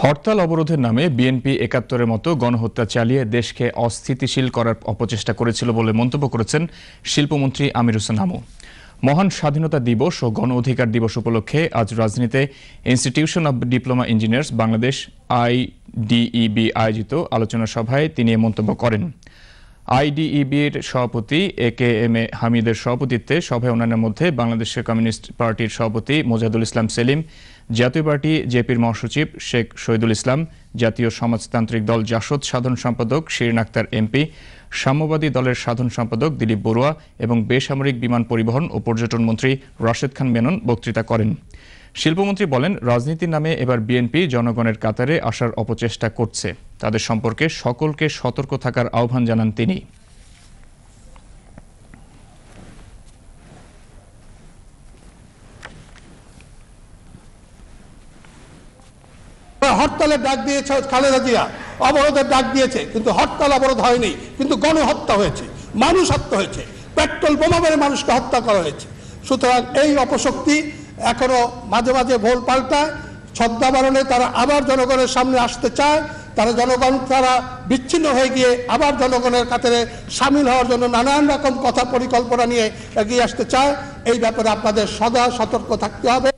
হরতাল অবরোধের নামে বিএনপি একাত্তরের মতো গণহত্যা চালিয়ে দেশকে অস্থিতিশীল করার অপচেষ্টা করেছিল বলে মন্তব্য করেছেন শিল্পমন্ত্রী আমির হোসেন আমু মহান স্বাধীনতা দিবস ও গণ অধিকার দিবস উপলক্ষে আজ রাজনীতিতে Institution of Diploma Engineers Bangladesh IDEB আয়োজিত আলোচনা সভায় তিনি মন্তব্য করেন। আইডিইবির সভাপতি এ কে এম এ হামিদের সভাপতিত্বে সভায় অন্যান্যের মধ্যে বাংলাদেশের কমিউনিস্ট পার্টির সভাপতি মোজাদুল ইসলাম সেলিম, জাতীয় পার্টি জেপির মহাসচিব শেখ শহীদুল ইসলাম, জাতীয় সমাজতান্ত্রিক দল জাসদ সাধারণ সম্পাদক শিরিন আক্তার এমপি, সাম্যবাদী দলের সাধারণ সম্পাদক দিলীপ বড়ুয়া এবং বেসামরিক বিমান পরিবহন ও পর্যটন মন্ত্রী রাশেদ খান মেনন বক্তৃতা করেন। শিল্পমন্ত্রী বলেন, রাজনীতির নামে এবার বিএনপি জনগণের কাতারে আসার অপচেষ্টা করছে। তাদের সম্পর্কে সকলকে সতর্ক থাকার আহ্বান জানান তিনি। হরতালের ডাক দিয়েছে খালেদা জিয়া। অবরোধের ডাক দিয়েছে, কিন্তু হরতাল অবরোধ হয়নি, কিন্তু গণহত্যা হয়েছে, মানুষ হত্যা হয়েছে, পেট্রোল বোমা মেরে মানুষকে হত্যা করা হয়েছে। সুতরাং এই অপশক্তি এখনও মাঝে মাঝে ভোল পাল্টায় ছদ্মাবরণে তারা আবার জনগণের সামনে আসতে চায় তারা জনগণ তারা বিচ্ছিন্ন হয়ে গিয়ে আবার জনগণের কাতারে সামিল হওয়ার জন্য নানান রকম কথা পরিকল্পনা নিয়ে এগিয়ে আসতে চায়। এই ব্যাপারে আপনাদের সদা সতর্ক থাকতে হবে।